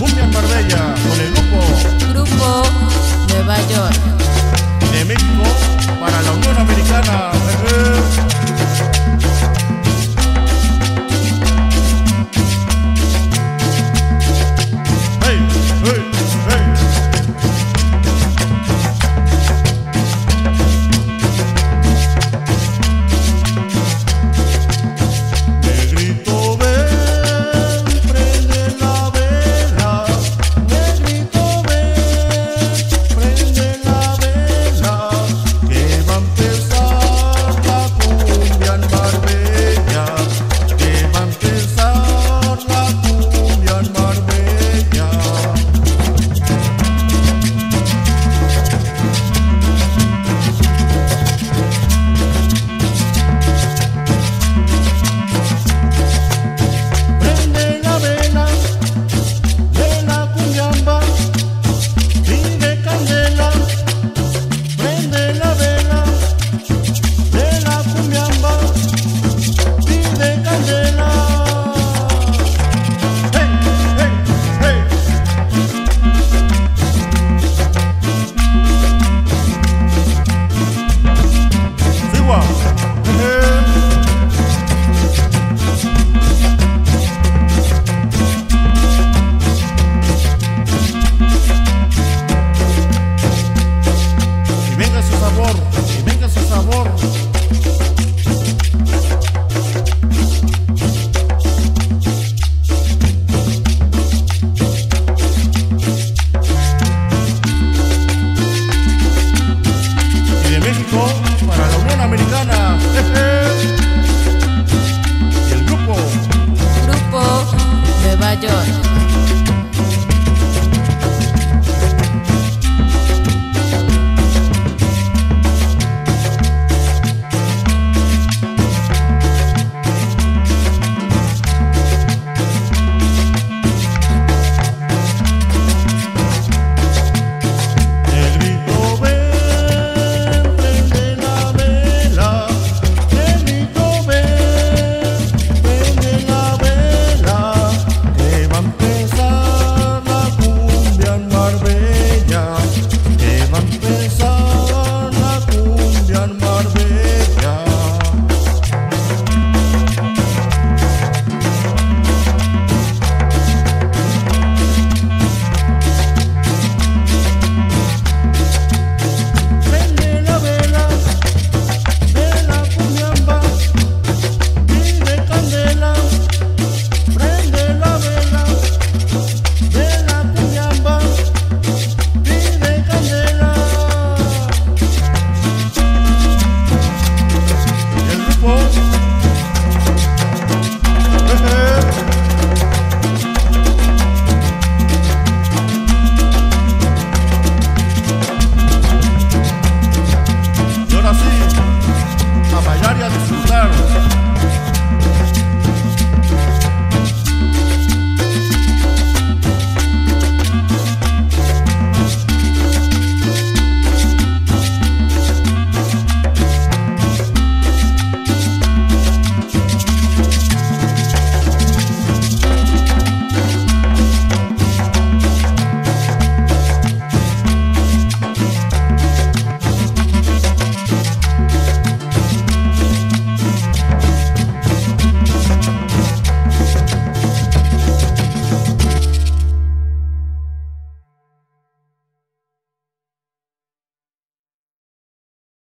Cumbia en Marbella con el grupo